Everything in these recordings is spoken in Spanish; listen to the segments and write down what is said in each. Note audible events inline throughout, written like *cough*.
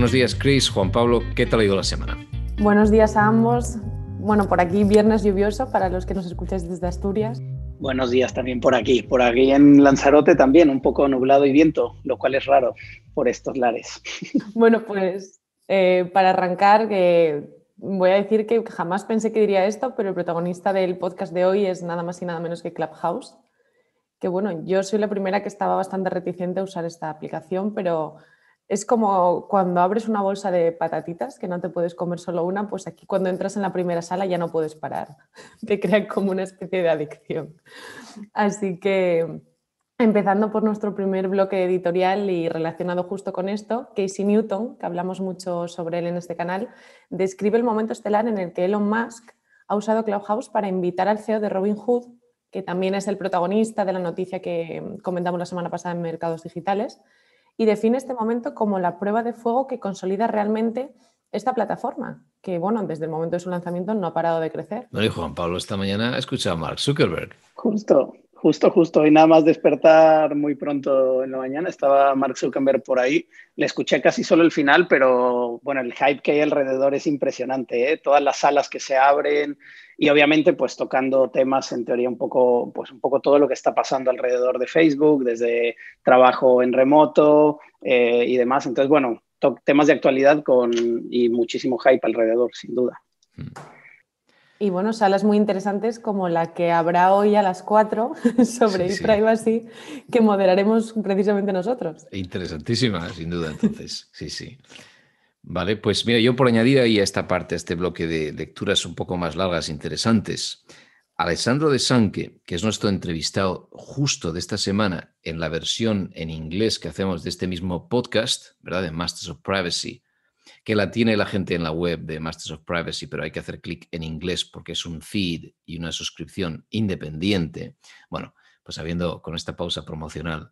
Buenos días, Chris, Juan Pablo, ¿qué tal ha ido la semana? Buenos días a ambos. Bueno, por aquí viernes lluvioso para los que nos escucháis desde Asturias. Buenos días también por aquí. Por aquí en Lanzarote también, un poco nublado y viento, lo cual es raro por estos lares. *laughs* Bueno, pues eh, para arrancar, voy a decir que jamás pensé que diría esto, pero el protagonista del podcast de hoy es nada más y nada menos que Clubhouse. Que bueno, yo soy la primera que estaba bastante reticente a usar esta aplicación, pero es como cuando abres una bolsa de patatitas que no te puedes comer solo una, pues aquí cuando entras en la primera sala ya no puedes parar. *laughs* Te crea como una especie de adicción. Así que empezando por nuestro primer bloque editorial y relacionado justo con esto, Casey Newton, que hablamos mucho sobre él en este canal, describe el momento estelar en el que Elon Musk ha usado Clubhouse para invitar al CEO de Robinhood, que también es el protagonista de la noticia que comentamos la semana pasada en Mercados Digitales, y define este momento como la prueba de fuego que consolida realmente esta plataforma, que bueno, desde el momento de su lanzamiento no ha parado de crecer. Bueno, y Juan Pablo esta mañana ha escuchado a Mark Zuckerberg. Justo, justo, justo. Y nada más despertar muy pronto en la mañana, estaba Mark Zuckerberg por ahí. Le escuché casi solo el final, pero bueno, el hype que hay alrededor es impresionante. ¿eh? Todas las salas que se abren, y obviamente pues tocando temas en teoría un poco, pues un poco todo lo que está pasando alrededor de Facebook, desde trabajo en remoto eh, y demás. Entonces, bueno, temas de actualidad con, y muchísimo hype alrededor, sin duda. Y bueno, salas muy interesantes como la que habrá hoy a las 4 *laughs* sobre privacy que moderaremos precisamente nosotros. Interesantísima, sin duda, entonces. *laughs* Sí, sí. Vale, pues mira, yo por añadir ahí a esta parte, a este bloque de lecturas un poco más largas, e interesantes, Alessandro de Sanque, que es nuestro entrevistado justo de esta semana en la versión en inglés que hacemos de este mismo podcast, ¿verdad? De Masters of Privacy, que la tiene la gente en la web de Masters of Privacy, pero hay que hacer clic en inglés porque es un feed y una suscripción independiente. Bueno, pues habiendo con esta pausa promocional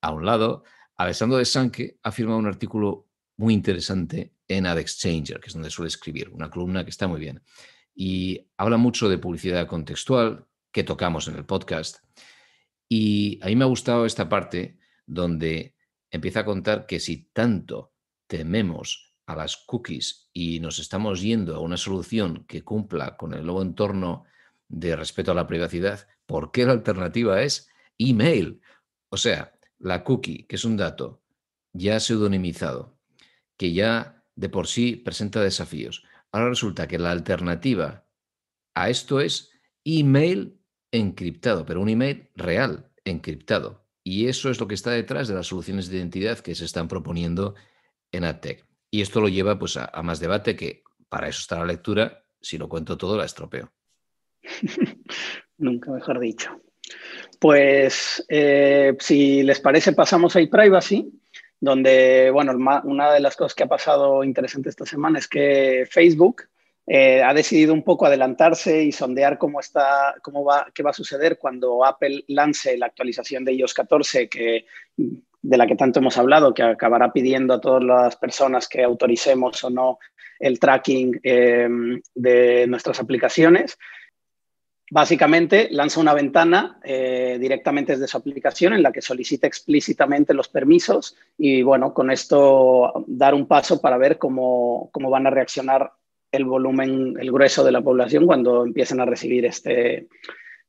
a un lado, Alessandro de Sanque ha firmado un artículo muy interesante en AdExchanger, que es donde suele escribir, una columna que está muy bien. Y habla mucho de publicidad contextual, que tocamos en el podcast. Y a mí me ha gustado esta parte donde empieza a contar que si tanto tememos a las cookies y nos estamos yendo a una solución que cumpla con el nuevo entorno de respeto a la privacidad, ¿por qué la alternativa es email? O sea, la cookie, que es un dato ya pseudonimizado, que ya de por sí presenta desafíos. Ahora resulta que la alternativa a esto es email encriptado, pero un email real, encriptado. Y eso es lo que está detrás de las soluciones de identidad que se están proponiendo en AdTech. Y esto lo lleva pues, a, más debate que para eso está la lectura. Si lo cuento todo, la estropeo. *laughs* Nunca mejor dicho. Pues eh, si les parece, pasamos a iPrivacy donde, bueno, una de las cosas que ha pasado interesante esta semana es que Facebook eh, ha decidido un poco adelantarse y sondear cómo está, cómo va, qué va a suceder cuando Apple lance la actualización de iOS 14, que, de la que tanto hemos hablado, que acabará pidiendo a todas las personas que autoricemos o no el tracking eh, de nuestras aplicaciones. Básicamente lanza una ventana eh, directamente desde su aplicación en la que solicita explícitamente los permisos y bueno, con esto dar un paso para ver cómo, cómo van a reaccionar el volumen, el grueso de la población cuando empiecen a recibir este,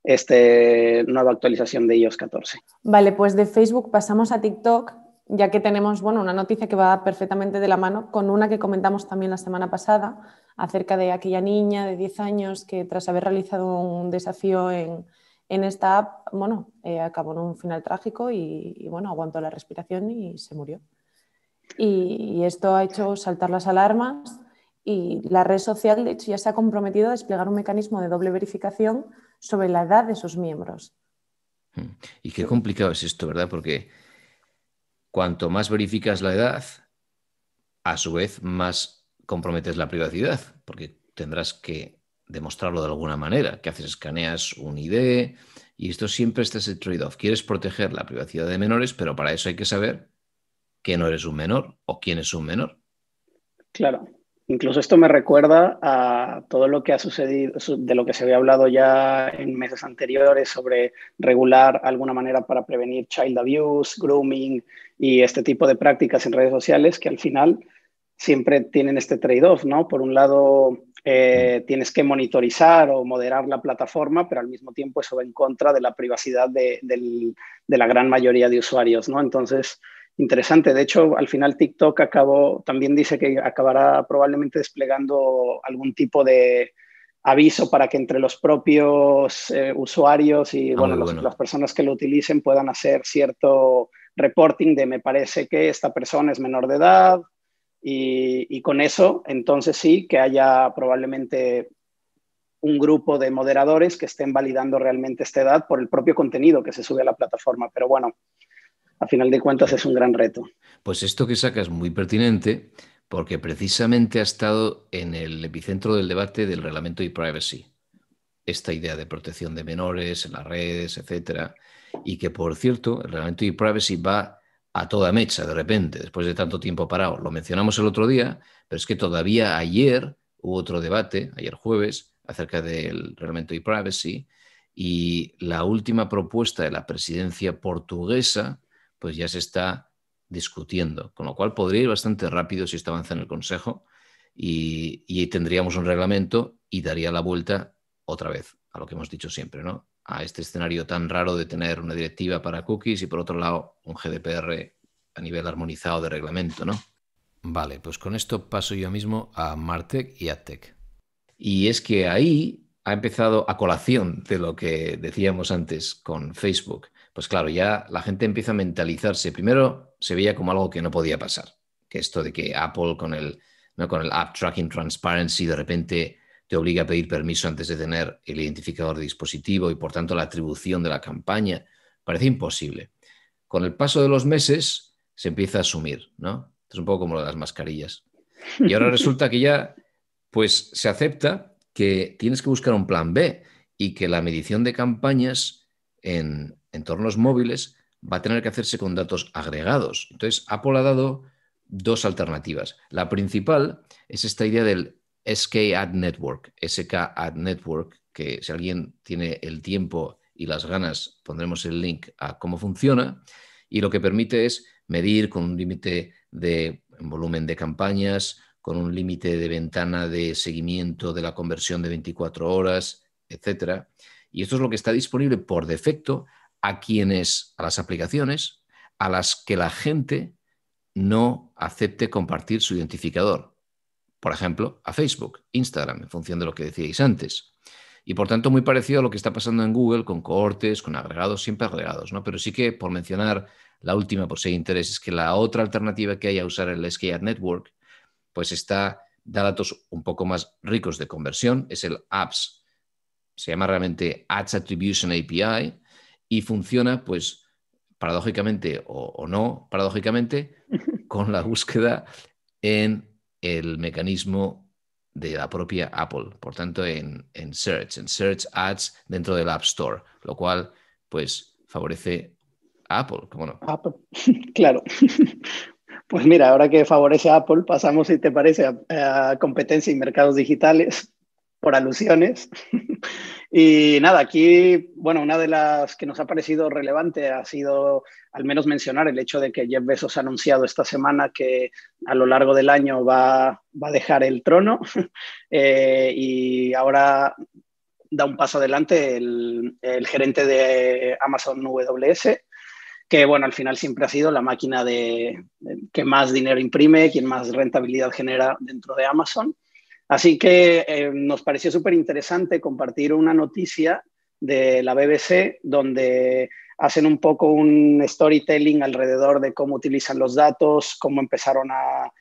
este nueva actualización de iOS 14. Vale, pues de Facebook pasamos a TikTok, ya que tenemos bueno, una noticia que va perfectamente de la mano con una que comentamos también la semana pasada, acerca de aquella niña de 10 años que tras haber realizado un desafío en, esta app, bueno, eh, acabó en un final trágico y, bueno, aguantó la respiración y se murió. Y, esto ha hecho saltar las alarmas y la red social, de hecho, ya se ha comprometido a desplegar un mecanismo de doble verificación sobre la edad de sus miembros. Hmm. Y qué complicado es esto, ¿verdad? Porque cuanto más verificas la edad, a su vez más comprometes la privacidad, porque tendrás que demostrarlo de alguna manera, que haces, escaneas un ID y esto siempre está ese trade-off. Quieres proteger la privacidad de menores, pero para eso hay que saber que no eres un menor o quién es un menor. Claro. Incluso esto me recuerda a todo lo que ha sucedido, de lo que se había hablado ya en meses anteriores sobre regular alguna manera para prevenir child abuse, grooming y este tipo de prácticas en redes sociales que al final siempre tienen este trade-off, ¿no? Por un lado, eh, tienes que monitorizar o moderar la plataforma, pero al mismo tiempo eso va en contra de la privacidad de, la gran mayoría de usuarios, ¿no? Entonces, interesante. De hecho, al final TikTok acabó, también dice que acabará probablemente desplegando algún tipo de aviso para que entre los propios eh, usuarios y ah, bueno, las personas que lo utilicen puedan hacer cierto reporting de me parece que esta persona es menor de edad, y, con eso, entonces sí, que haya probablemente un grupo de moderadores que estén validando realmente esta edad por el propio contenido que se sube a la plataforma. Pero bueno, a final de cuentas es un gran reto. Pues esto que saca es muy pertinente porque precisamente ha estado en el epicentro del debate del reglamento de privacy. Esta idea de protección de menores en las redes, etcétera, y que por cierto, el reglamento de privacy va a toda mecha de repente, después de tanto tiempo parado. Lo mencionamos el otro día, pero es que todavía ayer hubo otro debate, ayer jueves, acerca del reglamento de privacy y la última propuesta de la presidencia portuguesa, pues ya se está discutiendo, con lo cual podría ir bastante rápido si esto avanza en el Consejo y, y tendríamos un reglamento y daría la vuelta otra vez a lo que hemos dicho siempre, ¿no? a este escenario tan raro de tener una directiva para cookies y por otro lado un GDPR a nivel armonizado de reglamento, ¿no? Vale, pues con esto paso yo mismo a Martech y AdTech. Y es que ahí ha empezado a colación de lo que decíamos antes con Facebook. Pues claro, ya la gente empieza a mentalizarse. Primero se veía como algo que no podía pasar, que esto de que Apple con el, ¿no? con el App Tracking Transparency de repente te obliga a pedir permiso antes de tener el identificador de dispositivo y por tanto la atribución de la campaña. Parece imposible. Con el paso de los meses se empieza a asumir, ¿no? Es un poco como lo de las mascarillas. Y ahora *laughs* resulta que ya pues se acepta que tienes que buscar un plan B y que la medición de campañas en entornos móviles va a tener que hacerse con datos agregados. Entonces, Apple ha dado dos alternativas. La principal es esta idea del SK Ad Network, SK Ad Network, que si alguien tiene el tiempo y las ganas, pondremos el link a cómo funciona. Y lo que permite es medir con un límite de volumen de campañas, con un límite de ventana de seguimiento de la conversión de 24 horas, etc. Y esto es lo que está disponible por defecto a quienes, a las aplicaciones, a las que la gente no acepte compartir su identificador por ejemplo, a Facebook, Instagram, en función de lo que decíais antes. Y por tanto, muy parecido a lo que está pasando en Google con cohortes, con agregados, siempre agregados, ¿no? Pero sí que, por mencionar la última, por si hay interés, es que la otra alternativa que hay a usar el SKAD Network, pues está, da datos un poco más ricos de conversión, es el Apps, se llama realmente Ads Attribution API y funciona, pues, paradójicamente o, o no, paradójicamente, *laughs* con la búsqueda en el mecanismo de la propia Apple, por tanto en, Search, en Search Ads dentro del App Store, lo cual pues favorece a Apple, ¿cómo no? Apple, *laughs* claro. *laughs* Pues mira, ahora que favorece a Apple, pasamos, si te parece, a competencia y mercados digitales por alusiones. *laughs* Y nada, aquí, bueno, una de las que nos ha parecido relevante ha sido al menos mencionar el hecho de que Jeff Bezos ha anunciado esta semana que a lo largo del año va, va a dejar el trono *laughs* eh, y ahora da un paso adelante el, el, gerente de Amazon WS, que bueno, al final siempre ha sido la máquina de, de que más dinero imprime, quien más rentabilidad genera dentro de Amazon. Así que eh, nos pareció súper interesante compartir una noticia de la BBC donde hacen un poco un storytelling alrededor de cómo utilizan los datos, cómo empezaron a,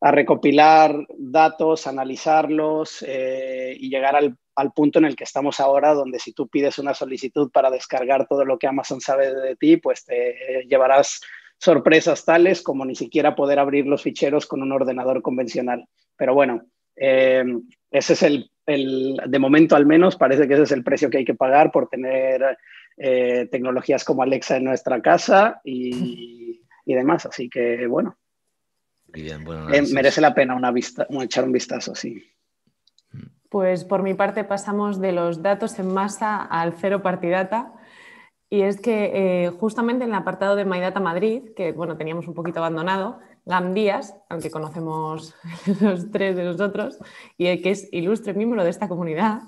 recopilar datos, analizarlos eh, y llegar al, punto en el que estamos ahora, donde si tú pides una solicitud para descargar todo lo que Amazon sabe de ti, pues te llevarás sorpresas tales como ni siquiera poder abrir los ficheros con un ordenador convencional. Pero bueno, eh, ese es el, de momento al menos, parece que ese es el precio que hay que pagar por tener eh, tecnologías como Alexa en nuestra casa y, demás. Así que bueno, eh, merece la pena una vista, echar un vistazo, sí. Pues por mi parte pasamos de los datos en masa al cero partidata. Y es que justamente en el apartado de My Data Madrid, que bueno, teníamos un poquito abandonado, Gam Díaz, aunque conocemos *laughs* los tres de nosotros, y que es ilustre miembro de esta comunidad,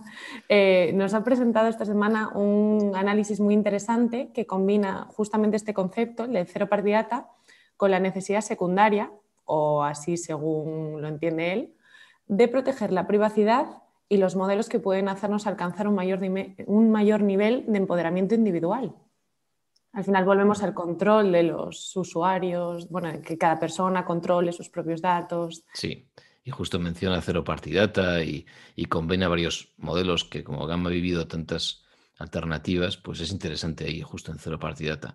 eh, nos ha presentado esta semana un análisis muy interesante que combina justamente este concepto, el de cero partidata, con la necesidad secundaria, o así según lo entiende él, de proteger la privacidad y los modelos que pueden hacernos alcanzar un mayor, un mayor nivel de empoderamiento individual. Al final volvemos al control de los usuarios, bueno, que cada persona controle sus propios datos. Sí, y justo menciona Cero Partidata y, y combina varios modelos que como Gamma ha vivido tantas alternativas, pues es interesante ahí justo en Cero Partidata.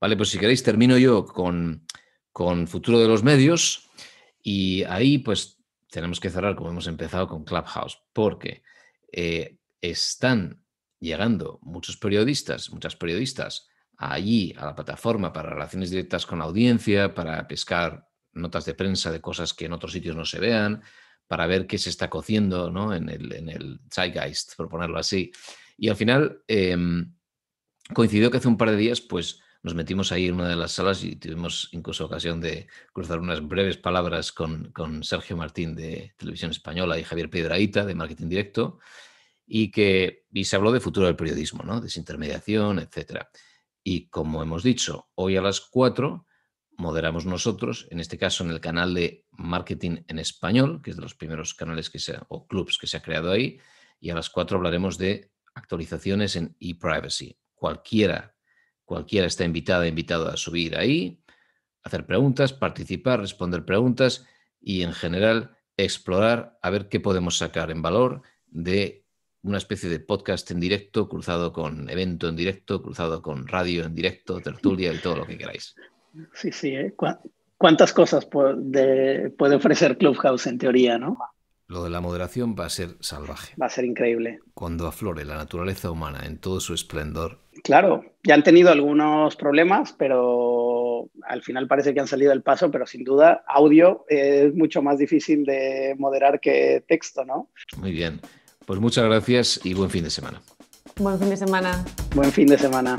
Vale, pues si queréis termino yo con, con Futuro de los Medios y ahí pues tenemos que cerrar como hemos empezado con Clubhouse, porque eh, están llegando muchos periodistas, muchas periodistas allí a la plataforma para relaciones directas con la audiencia, para pescar notas de prensa de cosas que en otros sitios no se vean, para ver qué se está cociendo ¿no? en, el, en, el, zeitgeist, por ponerlo así. Y al final em, coincidió que hace un par de días, pues nos metimos ahí en una de las salas y tuvimos incluso ocasión de cruzar unas breves palabras con, Sergio Martín de Televisión Española y Javier Piedraíta de Marketing Directo y que y se habló de futuro del periodismo, ¿no? desintermediación, etc. Y como hemos dicho, hoy a las 4 moderamos nosotros, en este caso en el canal de Marketing en Español, que es de los primeros canales que se, o clubs que se ha creado ahí, y a las 4 hablaremos de actualizaciones en e-privacy. Cualquiera Cualquiera está invitada, invitado a subir ahí, hacer preguntas, participar, responder preguntas y en general explorar a ver qué podemos sacar en valor de una especie de podcast en directo, cruzado con evento en directo, cruzado con radio en directo, tertulia y todo lo que queráis. Sí, sí. ¿eh? ¿Cuántas cosas puede, puede ofrecer Clubhouse en teoría, no? Lo de la moderación va a ser salvaje. Va a ser increíble. Cuando aflore la naturaleza humana en todo su esplendor. Claro, ya han tenido algunos problemas, pero al final parece que han salido del paso, pero sin duda audio es mucho más difícil de moderar que texto, ¿no? Muy bien. Pues muchas gracias y buen fin de semana. Buen fin de semana. Buen fin de semana.